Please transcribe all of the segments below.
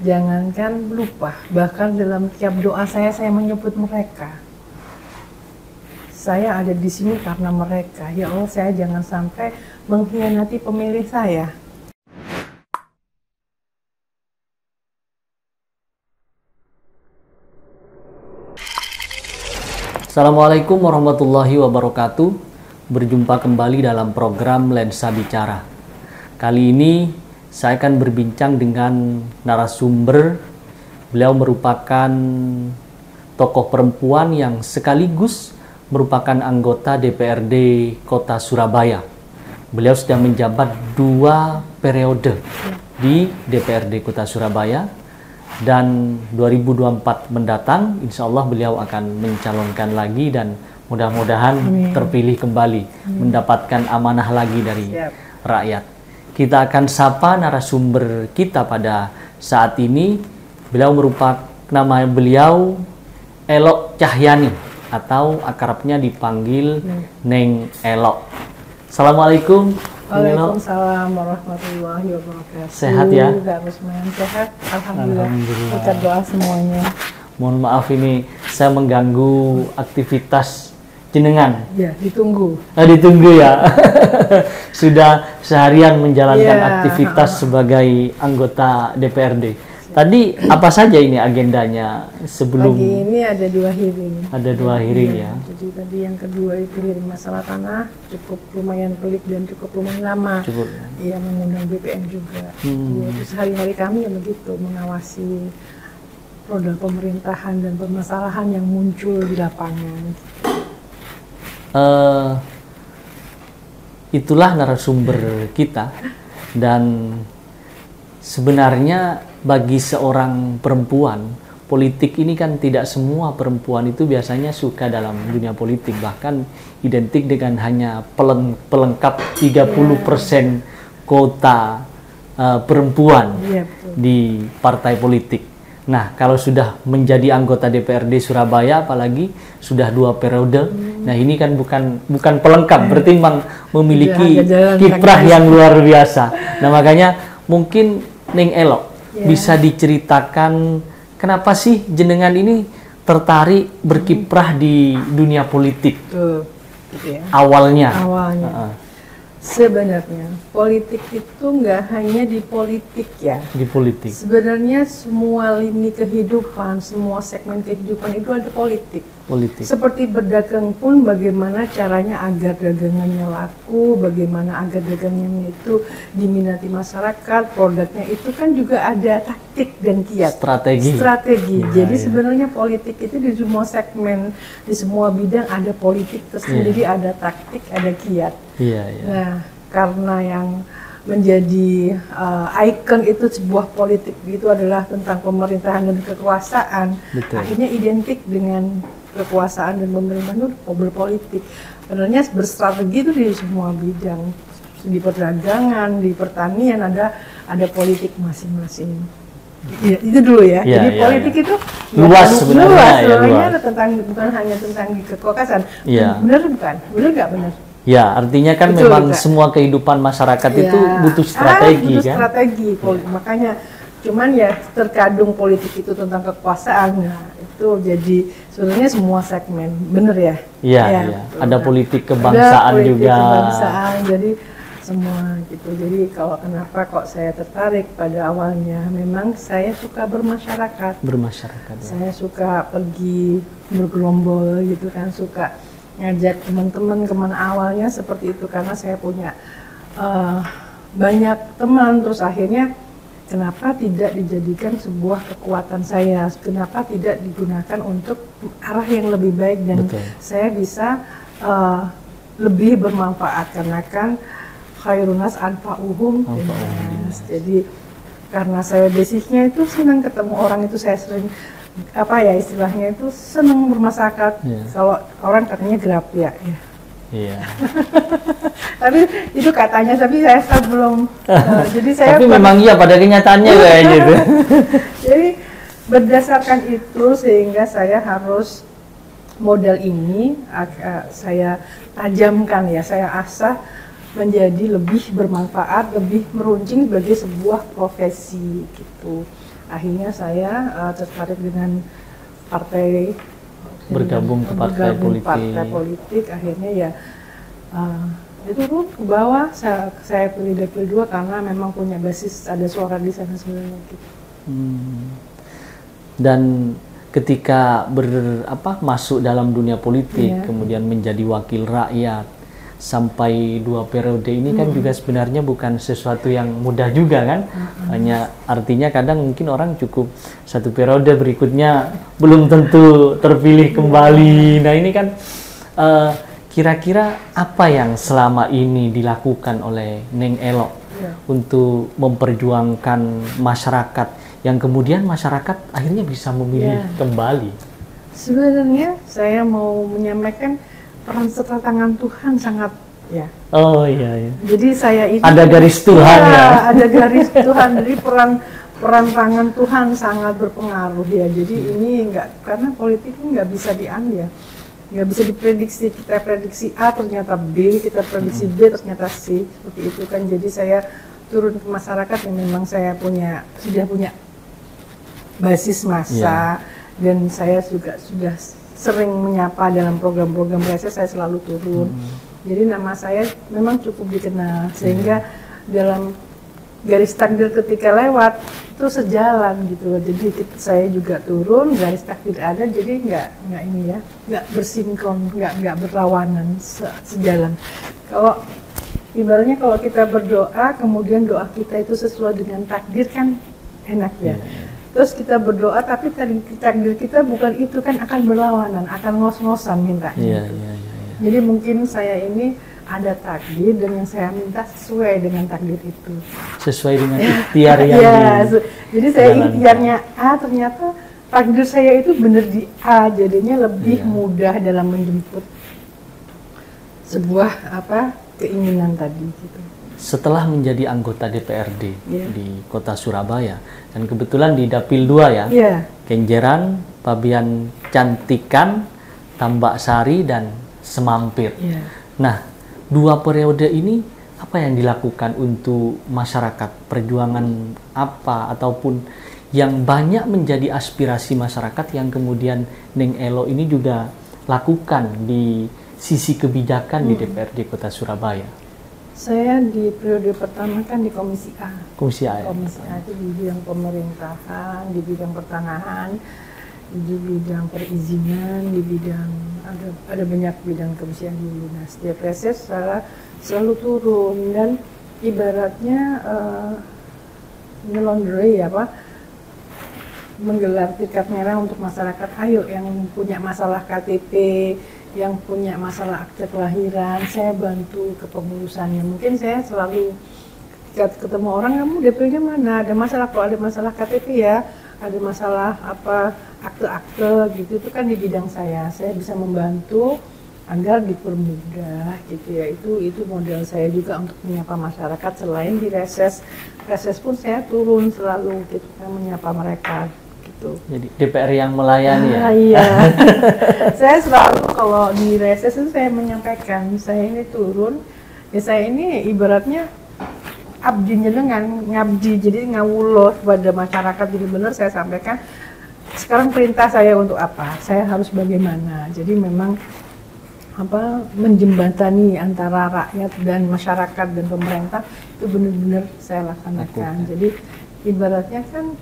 jangankan lupa, bahkan dalam tiap doa saya saya menyebut mereka. Saya ada di sini karena mereka. Ya Allah, saya jangan sampai mengkhianati pemilih saya. Assalamualaikum warahmatullahi wabarakatuh. Berjumpa kembali dalam program Lensa Bicara. Kali ini saya akan berbincang dengan narasumber. Beliau merupakan tokoh perempuan yang sekaligus merupakan anggota DPRD Kota Surabaya. Beliau sudah menjabat dua periode di DPRD Kota Surabaya dan 2024 mendatang insya Allah beliau akan mencalonkan lagi dan mudah-mudahan terpilih kembali mendapatkan amanah lagi dari Siap. rakyat kita akan sapa narasumber kita pada saat ini beliau merupakan nama beliau Elok Cahyani atau akrabnya dipanggil Neng Elok Assalamualaikum Waalaikumsalam warahmatullahi wabarakatuh. Sehat ya? Kak Rusman sehat. Alhamdulillah. Alhamdulillah. Berkat doa semuanya. Mohon maaf ini saya mengganggu aktivitas jenengan. Ya, ditunggu. Ah, ditunggu ya. Sudah seharian menjalankan Iya. aktivitas sebagai anggota DPRD. Tadi apa saja ini agendanya sebelum Pagi ini ada dua hearing. ada dua hearing ya? Jadi tadi yang kedua itu hearing masalah tanah cukup lumayan pelik dan cukup lumayan lama. Cukup. Iya mengundang BPN juga. Hmm. Ya, terus hari-hari kami ya begitu mengawasi roda pemerintahan dan permasalahan yang muncul di lapangan. Eh, itulah narasumber kita. Dan sebenarnya bagi seorang perempuan politik ini kan tidak semua perempuan itu biasanya suka dalam dunia politik. Bahkan identik dengan hanya peleng- pelengkap 30% kota eh, perempuan Iya di partai politik. Nah, kalau sudah menjadi anggota DPRD Surabaya, apalagi sudah dua periode, nah ini kan bukan bukan pelengkap, berarti memang memiliki kiprah yang luar biasa. Nah, makanya mungkin Ning Elok Ya. bisa diceritakan kenapa sih jenengan ini tertarik berkiprah di dunia politik Tuh, gitu ya. awalnya. Awalnya. Heeh, Sebenarnya politik itu nggak hanya di politik ya. di politik. Sebenarnya semua lini kehidupan, semua segmen kehidupan itu ada politik. Politik. Seperti berdagang pun bagaimana caranya agar dagangannya laku, bagaimana agar dagangannya itu diminati masyarakat, produknya itu kan juga ada taktik dan kiat. Strategi. Strategi. Ya, Jadi ya. sebenarnya politik itu di semua segmen, di semua bidang ada politik tersendiri, ada taktik, ada kiat. Iya, iya. Nah, karena yang menjadi uh, ikon itu sebuah politik itu adalah tentang pemerintahan dan kekuasaan. Betul. Akhirnya identik dengan kekuasaan dan pemerintahan itu berpolitik. Sebenarnya berstrategi itu di semua bidang, di perdagangan, di pertanian ada ada politik masing-masing. Ya, itu dulu ya. Iya, Jadi iya, politik iya. itu Luas sebenarnya, luas, ya, luas. ada tentang bukan hanya tentang kekuasaan. Iya. Benar bukan? Benar nggak benar? Ya, artinya kan Betul, memang Kak. semua kehidupan masyarakat itu Ya. butuh Ah, strategi butuh kan? strategi poli- makanya cuman ya terkadung politik itu tentang kekuasaan nah itu jadi sebenarnya semua segmen bener ya Iya, Ya, betul. Ada politik ada kebangsaan politik juga. kebangsaan jadi semua gitu jadi kalau kenapa kok saya tertarik pada awalnya memang saya suka bermasyarakat Bermasyarakat. ya. saya suka pergi bergerombol gitu kan suka ngajak teman-teman ke mana awalnya seperti itu karena saya punya eh, banyak teman terus akhirnya kenapa tidak dijadikan sebuah kekuatan saya kenapa tidak digunakan untuk arah yang lebih baik dan Betul. saya bisa eh, lebih bermanfaat karena kan khairunas anfa'uhum jadi karena saya basicnya itu senang ketemu orang itu saya sering apa ya istilahnya itu senang bermasyarakat Iya. kalau orang katanya gerap ya, ya. Iya. tapi itu katanya tapi saya belum eh, jadi saya Tapi memang iya pada kenyataannya kayak gitu. jadi berdasarkan itu sehingga saya harus modal ini eh, saya tajamkan ya saya asah menjadi lebih bermanfaat lebih meruncing sebagai sebuah profesi gitu akhirnya saya uh, tertarik dengan partai bergabung ke partai bergabung politik. partai politik akhirnya ya uh, itu pun ke bawah saya, saya pilih dapil dua karena memang punya basis ada suara di sana sebenarnya gitu. Hmm. Dan ketika ber apa masuk dalam dunia politik Iya. kemudian menjadi wakil rakyat sampai dua periode ini kan juga sebenarnya bukan sesuatu yang mudah juga kan? Hanya artinya kadang mungkin orang cukup satu periode berikutnya belum tentu terpilih kembali. Nah ini kan eh, kira-kira apa yang selama ini dilakukan oleh Neng Elok Iya. untuk memperjuangkan masyarakat yang kemudian masyarakat akhirnya bisa memilih Iya. kembali? Sebenarnya saya mau menyampaikan peran serta tangan Tuhan sangat ya. oh iya iya Jadi saya itu Ada garis Tuhan ya? Ada garis Tuhan. Jadi peran peran tangan Tuhan sangat berpengaruh ya. Jadi Hmm. ini enggak karena politik ini nggak bisa diambil. nggak bisa diprediksi kita prediksi A ternyata B kita prediksi Hmm. B ternyata C seperti itu kan jadi saya turun ke masyarakat yang memang saya punya sudah punya basis massa dan saya juga sudah sering menyapa dalam program-program reses saya selalu turun. Jadi nama saya memang cukup dikenal sehingga dalam garis takdir ketika lewat itu sejalan gitu loh. Jadi saya juga turun garis takdir ada jadi nggak nggak ini ya nggak bersinkron nggak nggak berlawanan se- sejalan. Kalau ibaratnya kalau kita berdoa kemudian doa kita itu sesuai dengan takdir kan enak ya. Terus kita berdoa tapi tadi takdir kita bukan itu kan akan berlawanan, akan ngos-ngosan mintanya. iya iya iya iya. Jadi mungkin saya ini ada takdir dan yang saya minta sesuai dengan takdir itu. sesuai dengan ikhtiar yang Iya, di- jadi saya ikhtiarnya A ternyata takdir saya itu benar di A, jadinya lebih Iya. mudah dalam menjemput sebuah apa keinginan tadi gitu. Setelah menjadi anggota DPRD Iya. di kota Surabaya dan kebetulan di Dapil 2 ya Iya, Kenjeran, Pabian Cantikan, Tambak Sari dan Semampir. iya. Nah, dua periode ini apa yang dilakukan untuk masyarakat? Perjuangan apa ataupun yang banyak menjadi aspirasi masyarakat yang kemudian Neng Elo ini juga lakukan di sisi kebijakan di DPRD Kota Surabaya. Saya di periode pertama kan di Komisi A. Komisi A. ya? Komisi A itu di bidang pemerintahan, di bidang pertanahan, di bidang perizinan, di bidang ada ada banyak bidang kebersihan dulu. Nah, setiap reses saya selalu turun dan ibaratnya uh, ya pak menggelar tiket merah untuk masyarakat ayo yang punya masalah KTP yang punya masalah akte kelahiran saya bantu kepengurusannya mungkin saya selalu ketemu orang kamu DP-nya mana? Ada masalah kalau ada masalah KTP ya? Ada masalah apa akte-akte? Gitu itu kan di bidang saya. Saya bisa membantu agar dipermudah gitu ya. Itu itu model saya juga untuk menyapa masyarakat. Selain di reses reses pun saya turun selalu gitu kan menyapa mereka gitu. Jadi DPR yang melayani ya. Ah, iya. saya selalu kalau di reses itu saya menyampaikan saya ini turun ya saya ini ibaratnya abdinya dengan ngabdi jadi ngawulo kepada masyarakat. Jadi benar saya sampaikan sekarang perintah saya untuk apa? Saya harus bagaimana? Jadi memang apa menjembatani antara rakyat dan masyarakat dan pemerintah itu benar-benar saya laksanakan. Jadi ibaratnya kan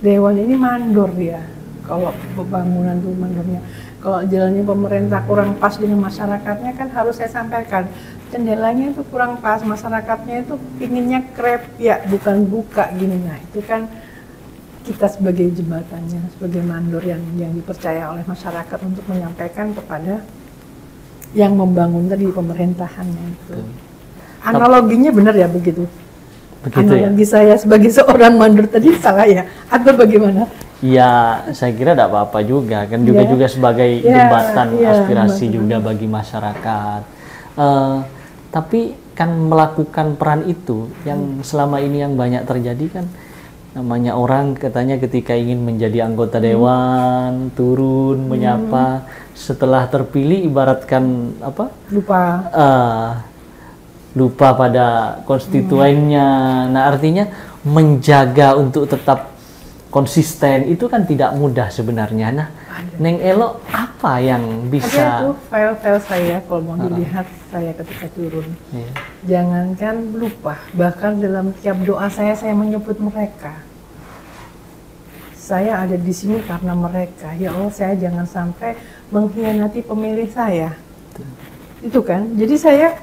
dewan ini mandor ya kalau pembangunan tuh mandornya. Kalau jalannya pemerintah kurang pas dengan masyarakatnya kan harus saya sampaikan. Jendelanya itu kurang pas masyarakatnya itu pinginnya krep ya bukan buka gini. Nah itu kan kita sebagai jembatannya sebagai mandor yang yang dipercaya oleh masyarakat untuk menyampaikan kepada yang membangun tadi pemerintahannya itu. Analoginya benar ya begitu Begitu ya. analogi saya sebagai seorang mandor tadi salah ya? Atau bagaimana? Ya, saya kira tidak apa-apa juga. Kan juga Ya. juga sebagai Ya, jembatan ya, aspirasi jembatan. juga bagi masyarakat. Eh, tapi kan melakukan peran itu yang selama ini yang banyak terjadi kan namanya orang katanya ketika ingin menjadi anggota dewan turun menyapa setelah terpilih ibaratkan apa? Lupa. Eh, lupa pada konstituennya. Nah, artinya menjaga untuk tetap konsisten itu kan tidak mudah sebenarnya. Nah, Neng Elo apa yang bisa? Ada itu file-file saya kalau mau dilihat saya ketika turun. Iya. Jangankan lupa, bahkan dalam tiap doa saya saya menyebut mereka. Saya ada di sini karena mereka. Ya Allah, saya jangan sampai mengkhianati pemilih saya. Itu kan. Jadi saya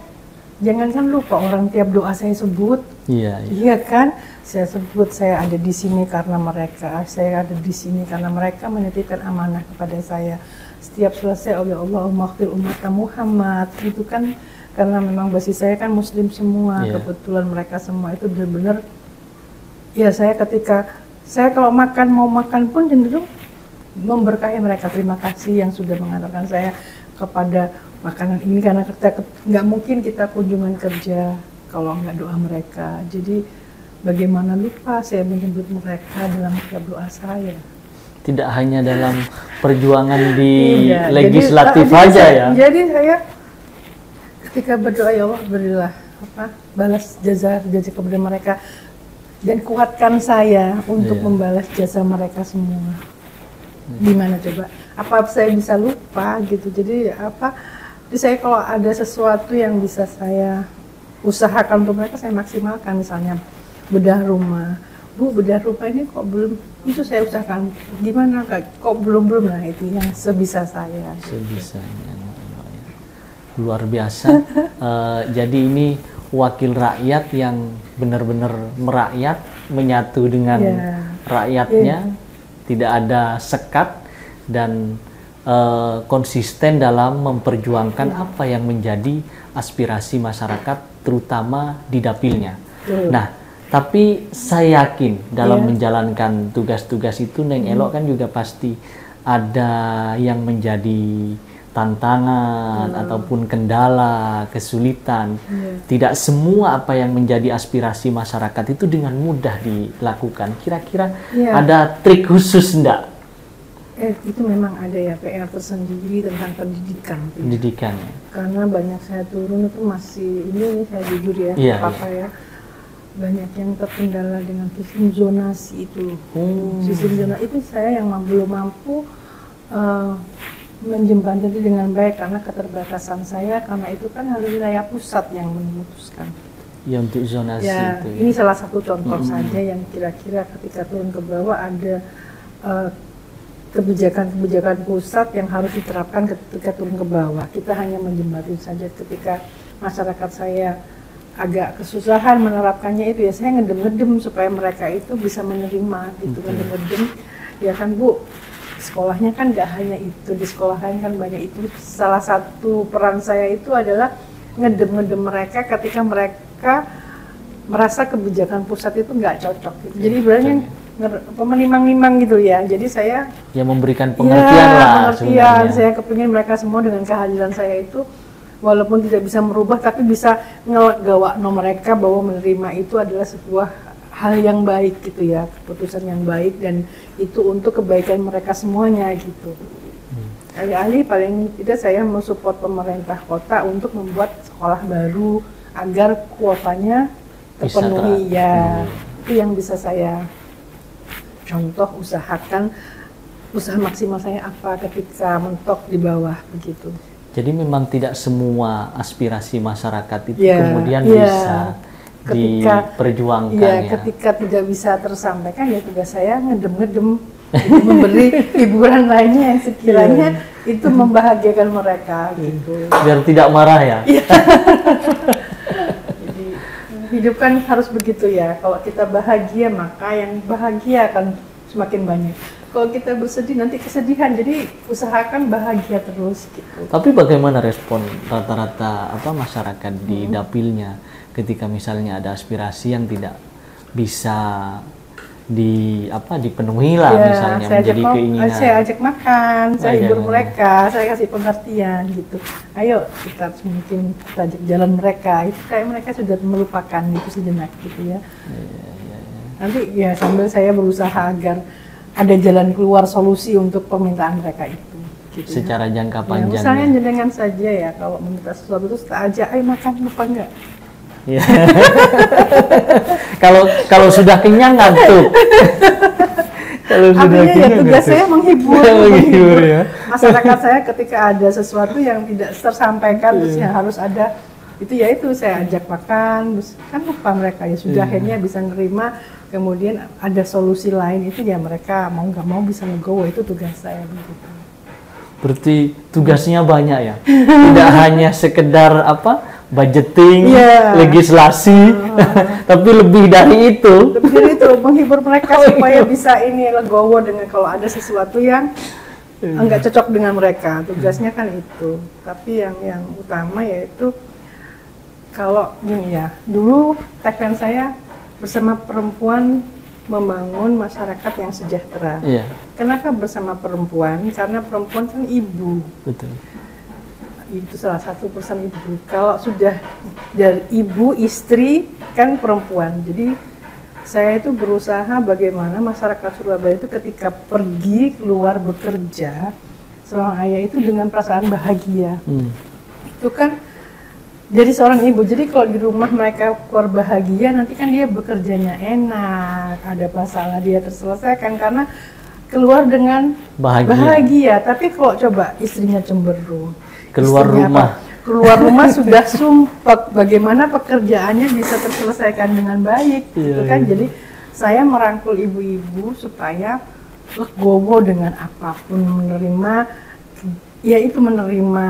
jangankan lupa orang tiap doa saya sebut. Iya, iya. Iya kan? Saya sebut saya ada di sini karena mereka. Saya ada di sini karena mereka menitipkan amanah kepada saya. Setiap selesai oleh Allah maghfir umat Muhammad itu kan karena memang basis saya kan muslim semua. Iya. Kebetulan mereka semua itu benar-benar ya saya ketika saya kalau makan mau makan pun cenderung memberkahi mereka. Terima kasih yang sudah mengantarkan saya kepada makanan ini karena kita nggak mungkin kita kunjungan kerja kalau nggak doa mereka. Jadi bagaimana lupa saya menyebut mereka dalam setiap doa saya. Tidak hanya dalam perjuangan di Iya, legislatif jadi, aja saya- ya. Jadi saya ketika berdoa ya Allah berilah apa balas jasa jasa kepada mereka dan kuatkan saya untuk Iya. membalas jasa mereka semua. Gimana coba? Apa saya bisa lupa gitu? Jadi apa? Jadi saya kalau ada sesuatu yang bisa saya usahakan untuk mereka saya maksimalkan misalnya bedah rumah. Bu bedah rumah ini kok belum itu saya usahakan gimana kak kok belum belum nah itu yang sebisa saya Sebisanya. Luar biasa. Eh, jadi ini wakil rakyat yang benar-benar merakyat, menyatu dengan Iya. rakyatnya, tidak ada sekat dan eh, konsisten dalam memperjuangkan apa yang menjadi aspirasi masyarakat, terutama di dapilnya. Nah, tapi saya yakin dalam Iya. menjalankan tugas-tugas itu, Neng Hmm. Elok kan juga pasti ada yang menjadi tantangan ataupun kendala, kesulitan. Iya. Tidak semua apa yang menjadi aspirasi masyarakat itu dengan mudah dilakukan. Kira-kira Iya. ada trik khusus enggak eh itu memang ada ya PR tersendiri tentang pendidikan tuh ya. karena banyak saya turun itu masih ini, ini saya jujur ya Iya, apa ya banyak yang terkendala dengan sistem zonasi itu Oh. sistem zonasi itu saya yang belum mampu eh, menjembatani dengan baik karena keterbatasan saya karena itu kan harus wilayah pusat yang memutuskan Ya untuk zonasi ya itu. ya. ini salah satu contoh Mm-mm. saja yang kira-kira ketika turun ke bawah ada eh, kebijakan-kebijakan pusat yang harus diterapkan ketika turun ke bawah. Kita hanya menjembatani saja ketika masyarakat saya agak kesusahan menerapkannya itu ya. Saya ngedem-ngedem supaya mereka itu bisa menerima gitu Betul. ngedem-ngedem. Ya kan bu? Sekolahnya kan nggak hanya itu di sekolah lain kan banyak itu. Salah satu peran saya itu adalah ngedem-ngedem mereka ketika mereka merasa kebijakan pusat itu nggak cocok gitu. jadi sebenarnya menimang-nimang gitu ya jadi saya Ya memberikan pengertian ya, lah pengertian. sebenarnya. Saya kepingin mereka semua dengan kehadiran saya itu walaupun tidak bisa merubah tapi bisa ngelegawakno mereka bahwa menerima itu adalah sebuah hal yang baik gitu ya, keputusan yang baik dan itu untuk kebaikan mereka semuanya gitu. Hmm. Alih-alih paling tidak saya mensupport pemerintah kota untuk membuat sekolah baru agar kuotanya terpenuhi ter- ya. Hmm. Itu yang bisa saya contoh usahakan usaha maksimal saya apa ketika mentok di bawah begitu. Jadi memang tidak semua aspirasi masyarakat itu Ya, kemudian ya. bisa Ketika- diperjuangkan Ya, ya. ketika tidak bisa tersampaikan ya tugas saya ngedem-ngedem Jadi memberi hiburan lainnya yang sekiranya itu membahagiakan mereka gitu. Biar tidak marah ya. Hidup kan harus begitu ya. Kalau kita bahagia maka yang bahagia akan semakin banyak. Kalau kita bersedih nanti kesedihan. Jadi usahakan bahagia terus gitu. Tapi bagaimana respon rata-rata apa masyarakat di Hmm. dapilnya ketika misalnya ada aspirasi yang tidak bisa di apa dipenuhi lah Ya, misalnya saya menjadi ajak, keinginan. saya ajak makan, saya Ajak hibur mereka, saya kasih pengertian gitu. Ayo kita mungkin kita ajak jalan mereka. Itu kayak mereka sudah melupakan itu sejenak gitu ya. Iya, Nanti ya sambil saya berusaha agar ada jalan keluar solusi untuk permintaan mereka itu. Gitu ya. Secara Ya, jangka panjang. misalnya ya. jenengan saja ya kalau meminta sesuatu terus tak aja, ayo makan lupa enggak? Iya. Kalau kalau sudah kenyang ngantuk. Kalau sudah ya kenyang, tugas nggak saya menghibur, Menghibur, ya. masyarakat saya ketika ada sesuatu yang tidak tersampaikan terus yang harus ada itu ya itu saya ajak makan terus kan lupa mereka ya sudah Iya. akhirnya bisa nerima kemudian ada solusi lain itu ya mereka mau nggak mau bisa legowo itu tugas saya begitu. Berarti tugasnya banyak ya. Tidak hanya sekedar apa? Budgeting, Iya. legislasi, tapi lebih dari itu. Lebih dari itu menghibur mereka supaya bisa ini legowo dengan kalau ada sesuatu yang enggak cocok dengan mereka. Tugasnya kan itu. Tapi yang yang utama yaitu kalau gini ya, dulu tagline saya bersama perempuan membangun masyarakat yang sejahtera. Iya, Kenapa bersama perempuan? Karena perempuan kan ibu. betul. Itu salah satu pesan ibu. Kalau sudah dari ibu, istri, kan perempuan. Jadi saya itu berusaha bagaimana masyarakat Surabaya itu ketika pergi keluar bekerja, seorang ayah itu dengan perasaan bahagia. Hmm. Itu kan jadi seorang ibu. Jadi kalau di rumah mereka keluar bahagia, nanti kan dia bekerjanya enak, ada masalah dia terselesaikan karena keluar dengan Bahagia. bahagia. Tapi kalau coba istrinya cemberut, Keluar rumah. apa? keluar rumah sudah sumpek, bagaimana pekerjaannya bisa terselesaikan dengan baik, gitu Iya, kan? iya. Jadi saya merangkul ibu-ibu supaya legowo dengan apa pun menerima, ya itu menerima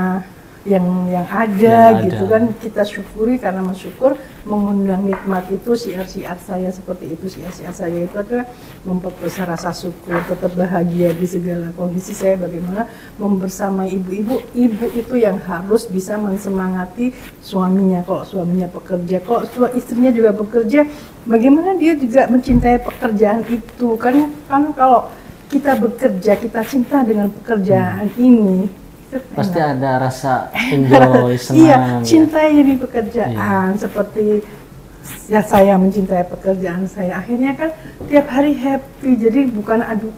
yang yang ada Yang gitu ada. kan. Kita syukuri karena mensyukur mengundang nikmat itu siar-siar saya seperti itu siar-siar saya itu adalah memperbesar rasa syukur tetap bahagia di segala kondisi saya. Bagaimana membersamai ibu-ibu ibu itu yang harus bisa mensemangati suaminya kalau suaminya pekerja kalau sua- istrinya juga bekerja. Bagaimana dia juga mencintai pekerjaan itu? Kan kan kalau kita bekerja kita cinta dengan pekerjaan ini itu Pasti enak. ada rasa enjoy, senang. iya, ya. cintai di pekerjaan seperti ya saya mencintai pekerjaan saya. Akhirnya kan tiap hari happy. Jadi bukan adu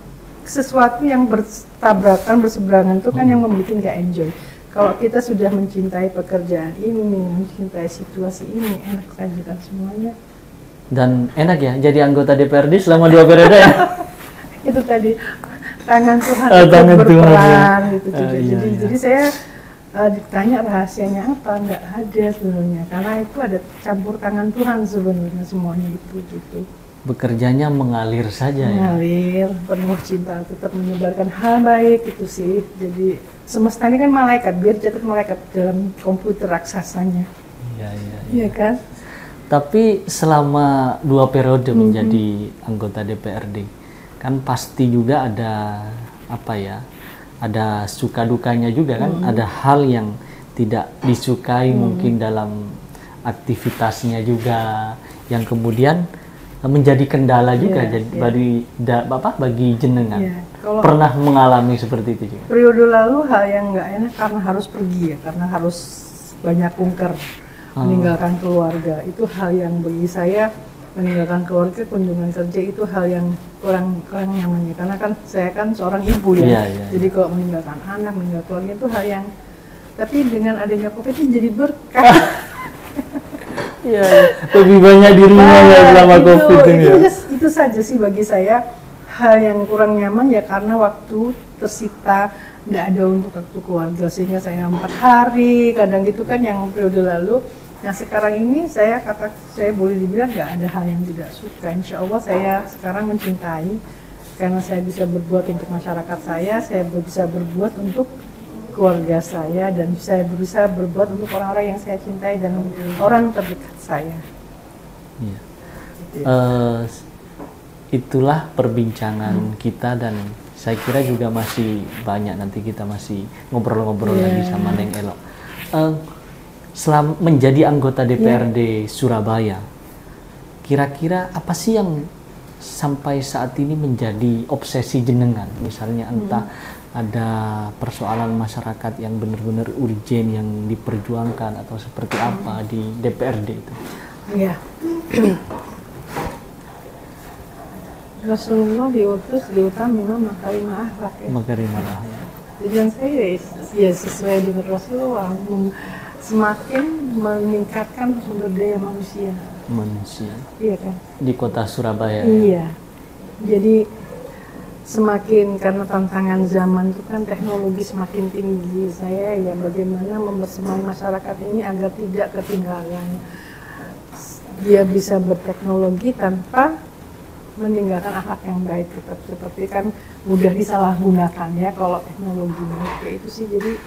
sesuatu yang bertabrakan berseberangan itu kan yang membuat nggak enjoy. Kalau kita sudah mencintai pekerjaan ini, mencintai situasi ini, enak saja kan semuanya. Dan enak ya jadi anggota DPRD selama dua periode ya. Itu tadi tangan Tuhan itu tangan Tuhan, berperan ya. gitu. Ah, jadi, iya, jadi, iya. jadi saya eh, ditanya rahasianya apa, nggak ada sebenarnya. Karena itu ada campur tangan Tuhan sebenarnya semuanya itu gitu. Bekerjanya mengalir saja ya. Mengalir, penuh cinta, tetap menyebarkan hal baik itu sih. Jadi semesta ini kan malaikat, biar catat malaikat dalam komputer raksasanya, Iya, iya, iya. iya kan? Tapi selama dua periode Mhm. menjadi anggota DPRD, kan pasti juga ada apa ya, ada suka dukanya juga kan, Mhm. ada hal yang tidak disukai mungkin dalam aktivitasnya juga, yang kemudian menjadi kendala juga Iya, jadi iya. bagi da- apa bagi jenengan. Iya, kalau- Pernah mengalami seperti itu juga. Periode lalu hal yang nggak enak karena harus pergi ya, karena harus banyak kunker, Oh. meninggalkan keluarga. Itu hal yang bagi saya meninggalkan keluarga, kunjungan kerja itu hal yang kurang kurang nyaman ya. Karena kan saya kan seorang ibu ya, Iya, iya, jadi kalau meninggalkan anak, meninggalkan keluarga itu hal yang tapi dengan adanya covid ini jadi berkah. Iya, lebih banyak di rumah ya Nah, selama itu, covid ini itu, ya. itu saja sih bagi saya hal yang kurang nyaman ya karena waktu tersita nggak ada untuk waktu keluarga sehingga saya empat hari kadang gitu kan yang periode lalu nah sekarang ini saya kata saya boleh dibilang nggak ada hal yang tidak suka insya Allah saya sekarang mencintai karena saya bisa berbuat untuk masyarakat saya saya bisa berbuat untuk keluarga saya dan saya bisa berbuat untuk orang-orang yang saya cintai dan orang terdekat saya Iya. Gitu ya. Eh, itulah perbincangan kita dan saya kira juga masih banyak nanti kita masih ngobrol-ngobrol Iya. lagi sama Neng Elo. Eh, selam menjadi anggota DPRD Surabaya, kira-kira apa sih yang sampai saat ini menjadi obsesi jenengan? Misalnya entah ada persoalan masyarakat yang benar-benar urgen yang diperjuangkan atau seperti apa di DPRD itu? Iya. Rasulullah diutus diutamakan makarimah akhlak ya. Makarimah Tujuan saya ya sesuai dengan Rasulullah semakin meningkatkan sumber daya manusia. manusia Iya kan? di kota Surabaya. Iya. Jadi semakin karena tantangan zaman itu kan teknologi semakin tinggi saya ya bagaimana membersamai masyarakat ini agar tidak ketinggalan dia bisa berteknologi tanpa meninggalkan akhlak yang baik tetap seperti kan mudah disalahgunakan ya kalau teknologi kayak itu sih jadi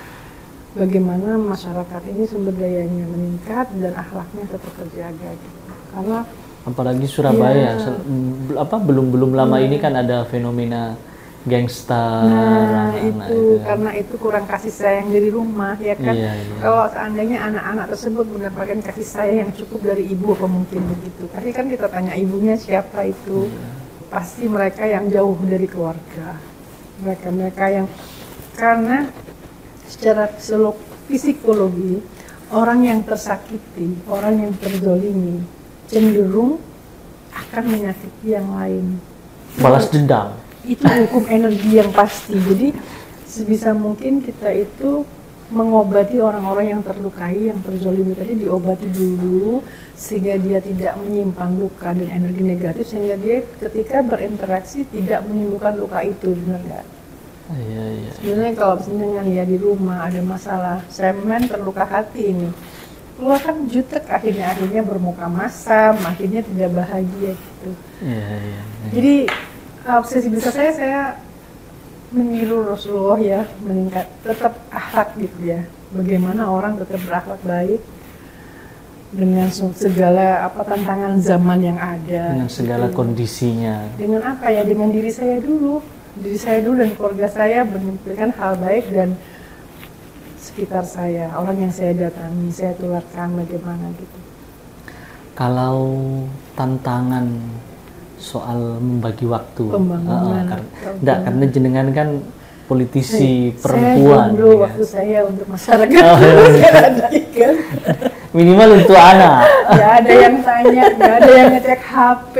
bagaimana masyarakat ini sumber dayanya meningkat dan akhlaknya tetap terjaga gitu karena apalagi Surabaya Iya. m- apa belum belum lama ini kan ada fenomena gangster Nah, anak-anak itu itu karena itu kurang kasih sayang dari rumah ya kan. Iya, iya. Kalau seandainya anak-anak tersebut mendapatkan kasih sayang yang cukup dari ibu apa mungkin begitu. Tapi kan kita tanya ibunya siapa itu. Iya. Pasti mereka yang jauh dari keluarga. Mereka-mereka yang karena secara psikolog- psikologi orang yang tersakiti, orang yang terzolimi cenderung akan menyakiti yang lain balas dendam itu hukum energi yang pasti. Jadi sebisa mungkin kita itu mengobati orang-orang yang terlukai, yang terzolimi tadi diobati dulu sehingga dia tidak menyimpan luka dan energi negatif sehingga dia ketika berinteraksi tidak menimbulkan luka itu benar nggak? Iya iya Sebenarnya kalau misalnya ya di rumah ada masalah, semen terluka hati ini, keluar kan jutek akhirnya akhirnya bermuka masam, akhirnya tidak bahagia gitu. iya iya iya. Jadi obsesi besar saya saya meniru Rasulullah ya meningkat tetap akhlak gitu ya. Bagaimana orang tetap berakhlak baik dengan se- segala apa tantangan zaman yang ada. dengan segala gitu. kondisinya Dengan apa ya? Dengan diri saya dulu, diri saya dulu dan keluarga saya menampilkan hal baik dan sekitar saya, orang yang saya datangi, saya tularkan bagaimana gitu. kalau tantangan soal membagi waktu Pembangunan. Ah, kar- enggak, karena jenengan kan politisi Saya perempuan jomblo ya waktu saya untuk masyarakat Oh, iya. minimal untuk anak Nggak ada yang tanya, nggak ada yang ngecek HP,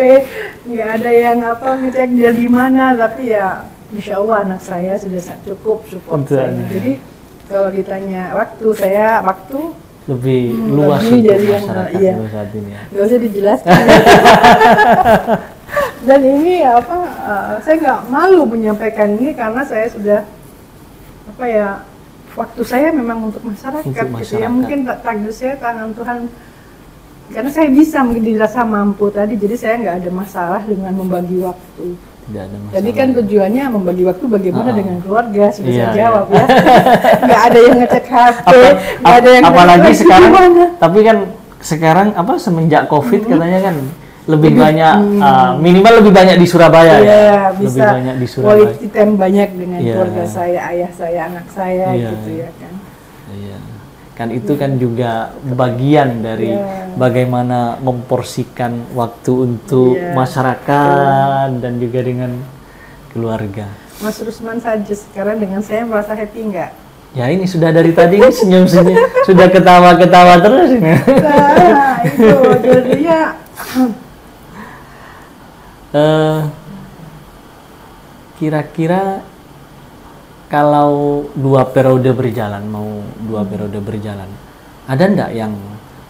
nggak ada yang apa ngecek dia di mana, tapi ya Insya Allah anak saya sudah cukup support saya. Jadi kalau ditanya waktu saya waktu lebih Hmm, luas lebih untuk yang- masyarakat iya. saat ini ya. nggak usah dijelaskan. Dan ini apa? eh, saya nggak malu menyampaikan ini karena saya sudah apa ya waktu saya memang untuk masyarakat, Untuk gitu ya masyarakat. mungkin tak- takdir saya tangan Tuhan karena saya bisa mungkin dirasa mampu tadi jadi saya nggak ada masalah dengan membagi waktu Tidak ada masalah. jadi kan tujuannya membagi waktu bagaimana Ah. dengan keluarga sudah Iya, saya iya. jawab ya nggak ada yang ngecek HP Apa- nggak ada yang apalagi sekarang gimana. tapi kan sekarang apa semenjak covid Hmm. katanya kan lebih banyak uh, minimal lebih banyak di Surabaya Iya, ya bisa lebih banyak di Surabaya quality time banyak dengan Iya. keluarga saya, ayah saya, anak saya Iya, gitu ya kan. Iya. kan itu kan juga bagian dari Iya. bagaimana memporsikan waktu untuk Iya. masyarakat dan juga dengan keluarga Mas Rusman saja sekarang dengan saya merasa happy nggak? ya ini sudah dari tadi ini senyum-senyum sudah ketawa-ketawa terus ini Nah, itu jadinya kira-kira kalau dua periode berjalan mau dua periode berjalan ada ndak yang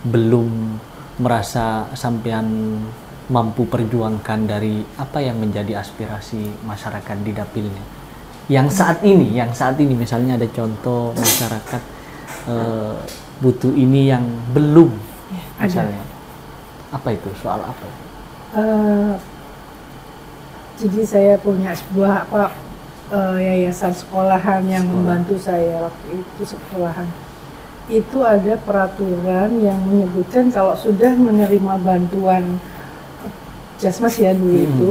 belum merasa sampean mampu perjuangkan dari apa yang menjadi aspirasi masyarakat di dapilnya yang saat ini yang saat ini misalnya ada contoh masyarakat eh, butuh ini yang belum misalnya. Apa itu? Soal apa? Eh, jadi saya punya sebuah apa eh, yayasan sekolahan yang membantu saya waktu itu sekolahan itu ada peraturan yang menyebutkan kalau sudah menerima bantuan jasmas ya dulu Hmm. itu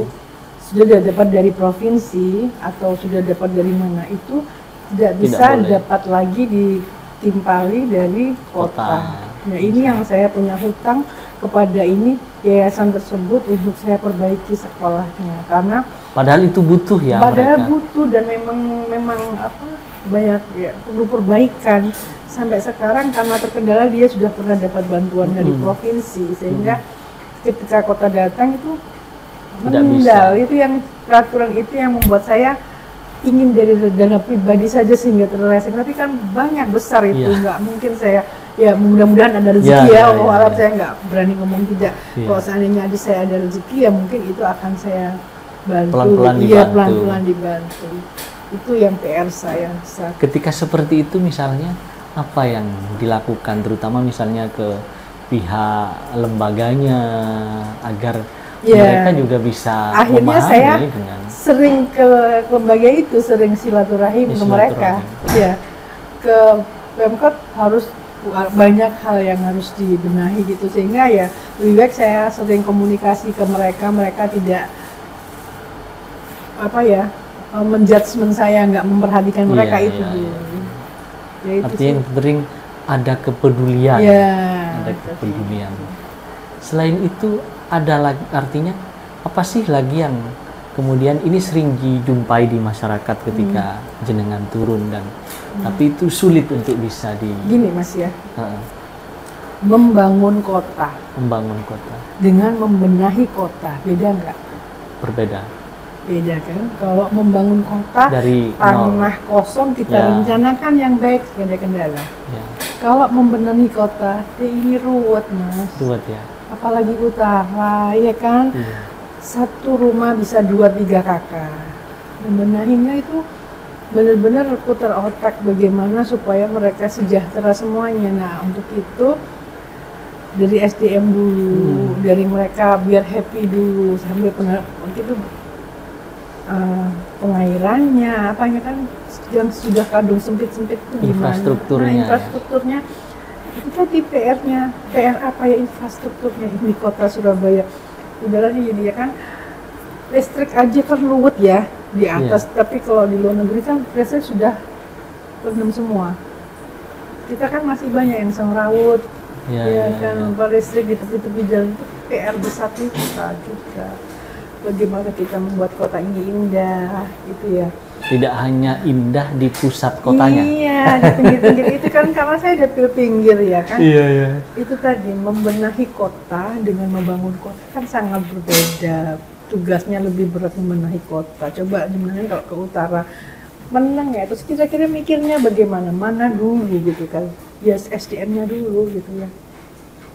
sudah dapat dari provinsi atau sudah dapat dari mana itu tidak bisa boleh. dapat lagi ditimpali dari Kota. kota. Nah ini yang saya punya hutang kepada ini yayasan tersebut untuk saya perbaiki sekolahnya. Karena padahal itu butuh ya padahal mereka. butuh dan memang memang apa banyak ya perlu perbaikan. Sampai sekarang karena terkendala dia sudah pernah dapat bantuan dari Mm-mm. provinsi sehingga ketika kota datang itu meninggal. itu yang peraturan itu yang membuat saya ingin dari dana pribadi saja sehingga terrealisasi. Tapi kan banyak besar itu. Iya. nggak mungkin saya ya mudah-mudahan ada rezeki Ya, ya, ya, ya, ya. saya nggak berani ngomong tidak. Iya. kalau seandainya ada saya ada rezeki ya mungkin itu akan saya bantu. Pelan-pelan iya dibantu. pelan-pelan dibantu. Itu yang PR saya saat Ketika seperti itu misalnya apa yang dilakukan? Terutama misalnya ke pihak lembaganya agar Ya. mereka juga bisa akhirnya saya dengan sering ke lembaga itu sering silaturahim Ya, ke mereka. ya. Ke Pemkot harus banyak hal yang harus dibenahi gitu. Sehingga ya lebih baik saya sering komunikasi ke mereka mereka tidak apa ya eh, menjudgment saya nggak memperhatikan Iya, mereka iya, itu iya. dulu. ya itu artinya yang penting ada kepedulian. Ya ada kepedulian. Selain itu ada lagi artinya apa sih lagi yang kemudian ini sering dijumpai di masyarakat ketika Hmm. jenengan turun dan tapi itu sulit untuk bisa di gini mas ya. Heeh, membangun kota. Membangun kota. Dengan membenahi kota beda nggak? Berbeda. Beda kan? Kalau membangun kota dari nol. tanah kosong kita Ya. rencanakan yang baik tidak ada kendala. Ya. Kalau membenahi kota ya ini ruwet mas. Buat ya. Apalagi utara ya kan? Iya. Satu rumah bisa dua tiga kakak. Membenahinya itu benar-benar putar otak bagaimana supaya mereka sejahtera semuanya. Nah untuk itu dari SDM dulu dari mereka biar happy dulu pernah itu eh, pengairannya apanya kan yang sudah kadung sempit-sempit itu gimana? Infrastrukturnya, nah, ya. infrastrukturnya itu tadi PR-nya PR apa ya infrastrukturnya? Di kota Surabaya jadi ya kan listrik aja kan ruwet ya di Iya. atas. Tapi kalau di luar negeri kan listrik sudah terendam semua. Kita kan masih banyak yang semrawut ya, ya, ya, kan ya. lupa listrik di tepi-tepi jalan itu PR besar kita juga. Bagaimana kita membuat kota ini indah gitu ya tidak hanya indah di pusat kotanya. Iya di pinggir-pinggir. Itu kan karena saya di pinggir ya kan? Iya iya. Itu tadi membenahi kota dengan membangun kota kan sangat berbeda. Tugasnya lebih berat membenahi kota. Coba gimana kalau ke utara. Menang ya. Terus kira-kira mikirnya bagaimana? Mana dulu gitu kan? Ya SDM-nya dulu gitu ya.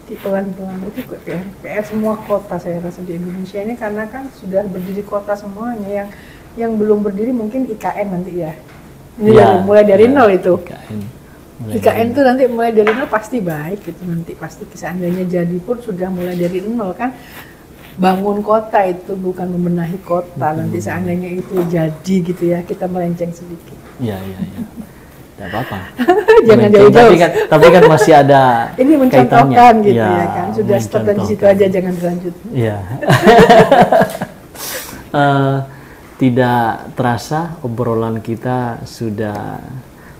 Di pelan-pelan. Itu PR, PR semua kota saya rasa di Indonesia ini karena kan sudah berdiri kota semuanya yang yang belum berdiri mungkin IKN nanti ya ini Ya, mulai dari ya, nol itu IKN. Mulai IKN tuh nanti mulai dari nol pasti baik gitu nanti pasti seandainya jadi pun sudah mulai dari nol kan bangun kota itu bukan membenahi kota nanti seandainya itu jadi gitu ya kita melenceng sedikit Iya, iya, iya. Tidak apa-apa. Jangan jauh-jauh. Tapi kan, tapi kan masih ada ini mencontohkan kaitannya. gitu Iya, ya kan sudah stop dari situ mencontohkan. aja jangan berlanjut Iya. Eh, tidak terasa obrolan kita sudah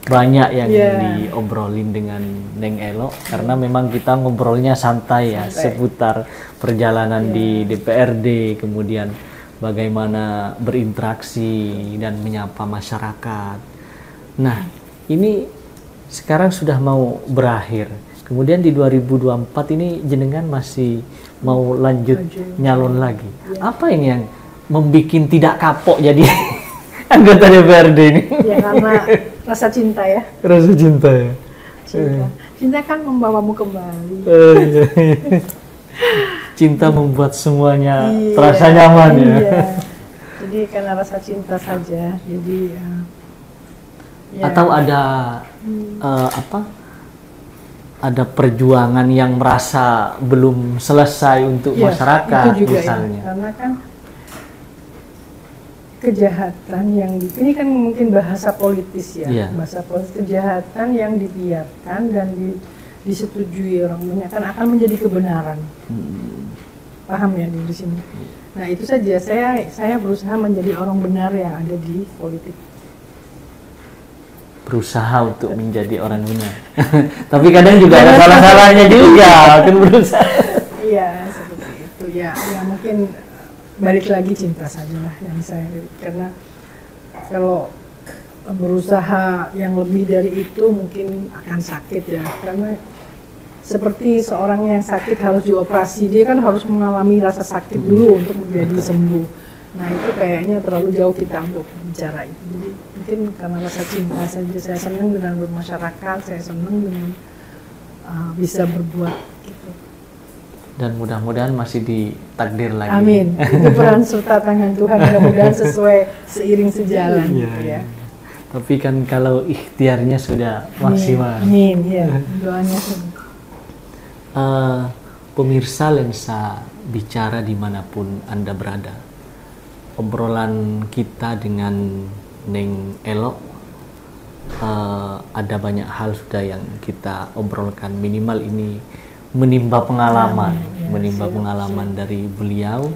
banyak yang Iya. diobrolin dengan Neng Elo karena memang kita ngobrolnya santai ya Santai. seputar perjalanan di DPRD kemudian bagaimana berinteraksi dan menyapa masyarakat. Nah, ini sekarang sudah mau berakhir. Kemudian di 2024 ini jenengan masih mau lanjut nyalon lagi. Apa ini yang membuat tidak kapok jadi anggota DPRD ini? ya karena rasa cinta ya Rasa cinta ya. cinta cinta kan membawamu kembali Eh, iya, iya. Cinta membuat semuanya Iya, terasa nyaman ya. iya. jadi karena rasa cinta saja jadi ya, ya. Atau ada eh, apa? Ada perjuangan yang merasa belum selesai untuk Ya, masyarakat itu juga misalnya. Ya, karena kan kejahatan yang di, ini kan mungkin bahasa politis ya, Iya. bahasa politis kejahatan yang dibiarkan dan di, disetujui orang banyak kan akan menjadi kebenaran. Hmm. Paham ya di, di sini. Nah itu saja saya saya berusaha menjadi orang benar yang ada di politik. Berusaha untuk menjadi orang benar. Tapi kadang juga ada salah-salahnya juga kan berusaha. Iya seperti itu ya. Ya mungkin balik lagi cinta saja lah yang saya karena kalau berusaha yang lebih dari itu mungkin akan sakit ya. Karena seperti seorang yang sakit harus dioperasi dia kan harus mengalami rasa sakit dulu untuk menjadi sembuh. Nah itu kayaknya terlalu jauh kita untuk bicara itu. Jadi mungkin karena rasa cinta saja saya senang dengan bermasyarakat saya senang dengan uh, bisa berbuat gitu dan mudah-mudahan masih ditakdir lagi. Amin. Itu peran serta tangan Tuhan mudah-mudahan sesuai seiring sejalan Iya, gitu iya. ya. Tapi kan kalau ikhtiarnya sudah maksimal. Amin, ya. Doanya Eh, pemirsa lensa bicara di mana pun Anda berada. Obrolan kita dengan Neng Elok eh, ada banyak hal sudah yang kita obrolkan minimal ini menimba pengalaman, ya, menimba siap, pengalaman dari beliau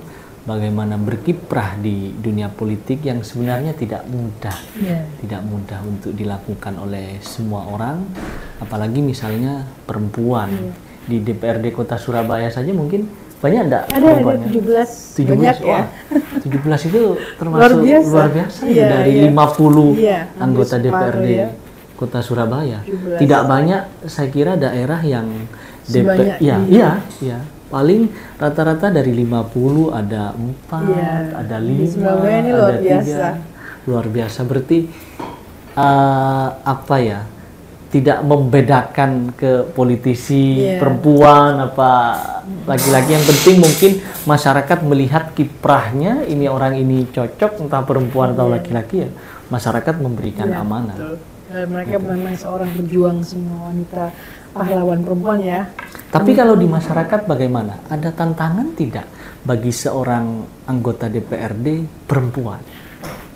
bagaimana berkiprah di dunia politik yang sebenarnya tidak mudah ya. tidak mudah untuk dilakukan oleh semua orang, apalagi misalnya perempuan di DPRD Kota Surabaya saja mungkin banyak enggak Ada ada perempuannya? 17, 17 banyak ya. wah, 17 itu termasuk Luar biasa. luar biasa ya, Iya, dari iya. 50 Iya, anggota DPRD ya. Kota Surabaya. 17. Tidak banyak saya kira daerah yang DP, ya, iya, iya. Paling rata-rata dari 50 ada 4, Iya. ada Di 5, Surabaya ini luar ada biasa. 3. Luar biasa berarti eh, apa ya? Tidak membedakan ke politisi Iya. perempuan apa laki-laki yang penting mungkin masyarakat melihat kiprahnya ini orang ini cocok entah perempuan atau laki-laki ya masyarakat memberikan Iya, amanah. betul. Dan mereka memang seorang berjuang semua wanita pahlawan perempuan ya. Tapi kalau di masyarakat bagaimana? Ada tantangan tidak bagi seorang anggota DPRD perempuan?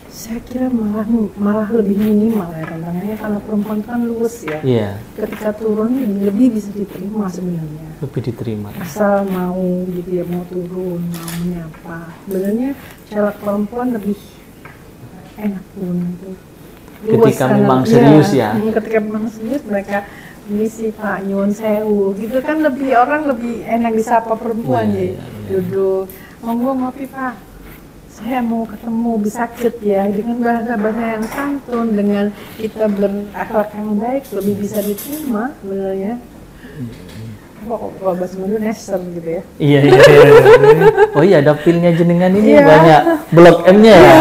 Saya kira malah malah lebih minimal ya tantangannya karena perempuan kan luwes ya. Iya, Ketika turun lebih bisa diterima sebenarnya. lebih diterima. Asal mau gitu ya mau turun mau menyapa. Sebenarnya caleg perempuan lebih enak turun itu. Ketika memang serius ya. mm, Ketika memang serius mereka ini sih Pak Nyuwun Sewu gitu kan lebih orang lebih enak disapa perempuan Iya, ya iya, iya. duduk monggo ngopi Pak saya mau ketemu bisa sakit ya dengan bahasa bahasa yang santun dengan kita berakhlak yang baik lebih bisa diterima sebenarnya kok kalau bahasa neser gitu ya Iya, iya, iya. iya. Oh iya, dapilnya jenengan ini Iya. banyak blok M-nya ya.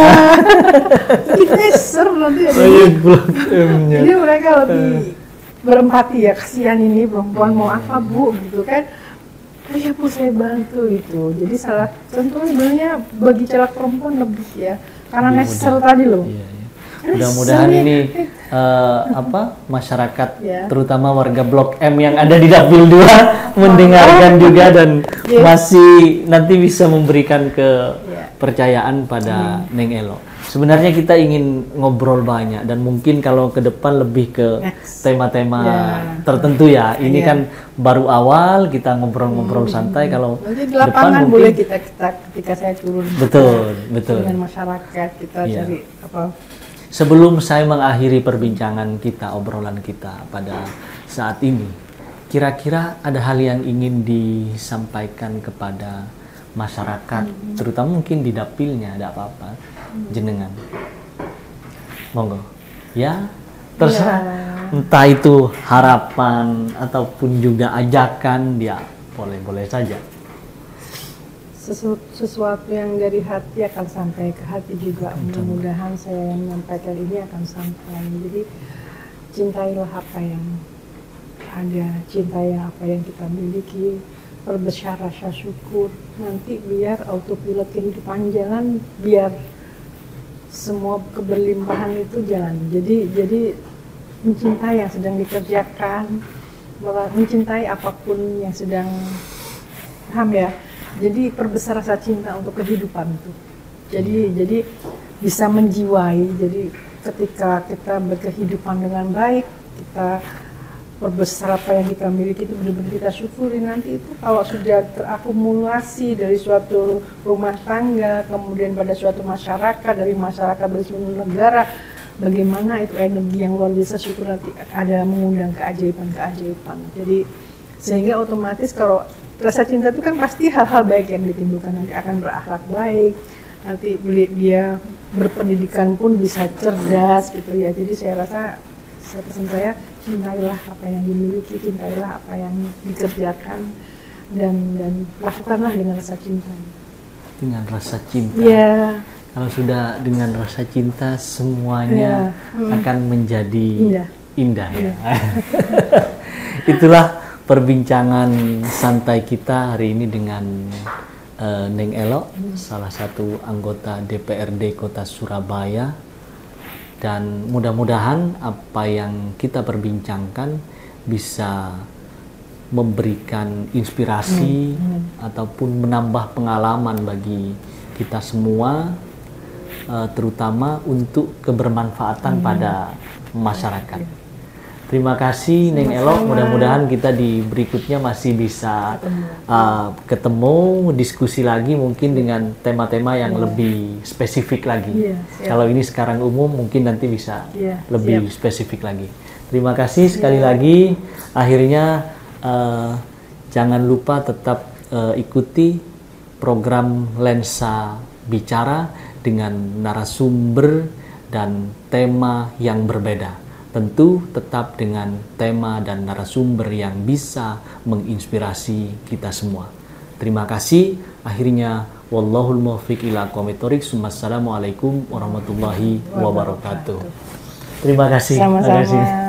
jadi neser nanti Oh iya, blok M-nya. Jadi mereka lebih berempati ya, kasihan ini perempuan mau apa bu gitu kan. Oh ya bu saya bantu itu. Jadi salah tentunya sebenarnya bagi caleg perempuan lebih ya, karena neser mudah. tadi loh. Iya, iya. Mudah-mudahan Neser ini eh, apa masyarakat Ya. terutama warga Blok M yang ada di Dapil 2 mendengarkan juga dan Yes. masih nanti bisa memberikan Ya. kepercayaan pada Neng Elo. Sebenarnya kita ingin ngobrol banyak dan mungkin kalau ke depan lebih ke tema-tema Ya. tertentu ya. Ini Ya. kan baru awal kita ngobrol-ngobrol santai kalau Nanti di depan lapangan mungkin- boleh kita, kita ketika saya turun Betul, betul. dengan masyarakat kita Iya. cari apa Sebelum saya mengakhiri perbincangan kita, obrolan kita pada saat ini, kira-kira ada hal yang ingin disampaikan kepada masyarakat, terutama mungkin di dapilnya, ada apa-apa, jenengan. Monggo. Ya, terserah. Entah itu harapan ataupun juga ajakan, dia boleh-boleh saja. Sesu- sesuatu yang dari hati akan sampai ke hati juga. Mudah-mudahan saya yang menyampaikan ini akan sampai. Jadi cintailah apa yang ada cintailah apa yang kita miliki perbesar rasa syukur. Nanti biar autopilot kehidupan jalan biar semua keberlimpahan itu jalan. Jadi jadi mencintai yang sedang dikerjakan mencintai apa pun yang sedang paham ya? Jadi perbesar rasa cinta untuk kehidupan itu. Jadi jadi bisa menjiwai. Jadi ketika kita berkehidupan dengan baik kita perbesar apa yang kita miliki itu benar-benar kita syukuri. Nanti itu kalau sudah terakumulasi dari suatu rumah tangga kemudian pada suatu masyarakat dari masyarakat dari suatu negara bagaimana itu energi yang luar biasa syukur nanti ada mengundang keajaiban-keajaiban. Jadi sehingga otomatis kalau rasa cinta itu kan pasti hal-hal baik yang ditimbulkan nanti akan berakhlak baik nanti beli- dia berpendidikan pun bisa cerdas gitu ya jadi saya rasa saya pesan saya cintailah apa yang dimiliki cintailah apa yang dikerjakan dan dan lakukanlah dengan rasa cinta Dengan rasa cinta. ya Kalau sudah dengan rasa cinta semuanya Iya. Mm. akan menjadi Indah. indah ya. Itulah perbincangan santai kita hari ini dengan uh, Neng Elok, salah satu anggota DPRD Kota Surabaya. Dan mudah-mudahan apa yang kita perbincangkan bisa memberikan inspirasi hmm. Hmm. ataupun menambah pengalaman bagi kita semua uh, terutama untuk kebermanfaatan hmm. pada masyarakat. Terima kasih Neng Elok. Mudah-mudahan kita di berikutnya masih bisa ketemu. Uh, ketemu diskusi lagi mungkin dengan tema-tema yang yeah. lebih spesifik lagi. Yeah, Kalau ini sekarang umum mungkin nanti bisa yeah, lebih siap. spesifik lagi. Terima kasih sekali yeah. lagi. Akhirnya uh, jangan lupa tetap uh, ikuti program Lensa Bicara dengan narasumber dan tema yang berbeda. Tentu tetap dengan tema dan narasumber yang bisa menginspirasi kita semua. Terima kasih. Akhirnya wallahul muwaffiq ila aqwamit Assalamualaikum warahmatullahi wabarakatuh. Terima kasih. Sama-sama.